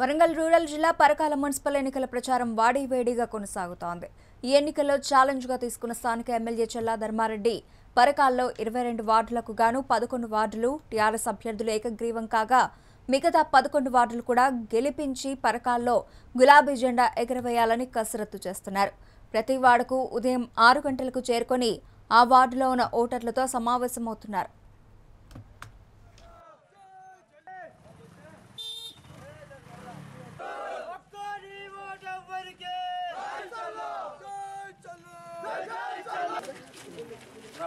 Warangal rural జిల్లా Parakala municipal ఎన్నికల ప్రచారం వాడివేడిగా కొనసాగుతోంది. ఈ ఎన్నికల్లో ఛాలెంజ్గా తీసుకున్న స్థానిక ఎమ్మెల్యే చెల్లా ధర్మారెడ్డి పరకాల్లో ఇరవై రెండు వార్డులకు గాను పదకొండు వార్డులు టీఆర్ఎస్ అభ్యర్థులు ఏకగ్రీవం కాగా మిగతా పదకొండు వార్డులు కూడా గెలిపించి పరకాల్లో గులాబీ జెండా ఎగరవేయాలని కసరత్తు చేస్తున్నారు. ప్రతి వార్డుకు ఉదయం ఆరు గంటలకు చేరుకొని ఆ వార్డులో ఉన్న ఓటర్లతో సమావేశమవుతున్నారు.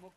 Mo